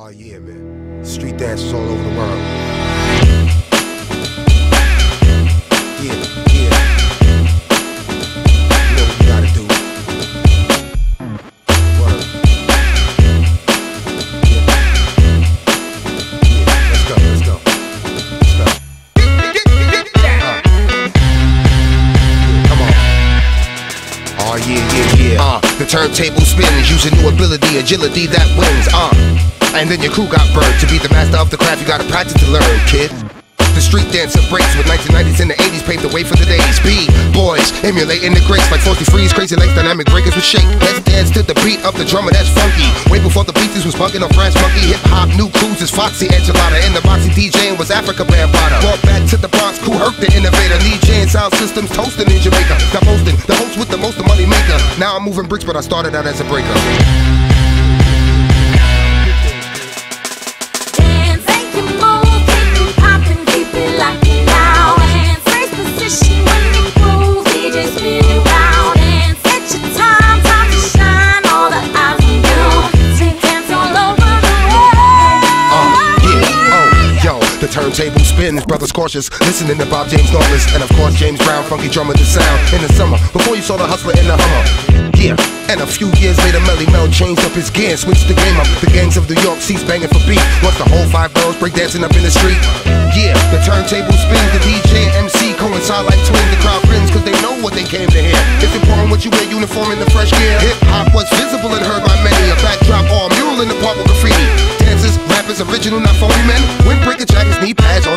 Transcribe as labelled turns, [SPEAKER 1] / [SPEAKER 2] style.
[SPEAKER 1] Oh yeah, man. Street dances all over the world. Yeah, yeah. What you gotta do. Yeah. Yeah, let's go, let's go. Let's go. Uh. Come on. Oh yeah, yeah, yeah. Uh, the turntable spins using new ability, agility that wins. Uh, and then your crew got burned. To be the master of the craft, you gotta practice to learn, kid. The street dancer breaks with 1990s and the 80s paved the way for the days. B boys emulating the greats like Frosty Freeze, crazy legs, dynamic breakers with shake. Let's dance to the beat of the drummer that's funky. Way before the beaters was bugging off Brass Monkey. Hip hop, new cruises, Foxy Enchilada. And the Roxy DJing was Afrika Bambaataa. Brought back to the Bronx, Kool Herc the innovator. DJing sound systems, toasting in Jamaica. Got posting, the host with the most of money maker. Now I'm moving bricks, but I started out as a breaker. Turntable spins, brothers cautious, listening to Bob James Nautilus, and of course James Brown, funky drummer, the sound in the summer, before you saw the hustler in the Hummer. Yeah, and a few years later, Melle Mel changed up his gear switched the game up. The gangs of New York ceased banging for beat. Once the whole five girls break dancing up in the street. Yeah, the turntable spins, the DJ and MC coincide like twins. The crowd grins cause they know what they came to hear. It's important what you wear, uniform in the fresh gear. Hip hop was visible and heard by many. A backdrop or a mural in the park with graffiti. Dancers, rappers, original, not phony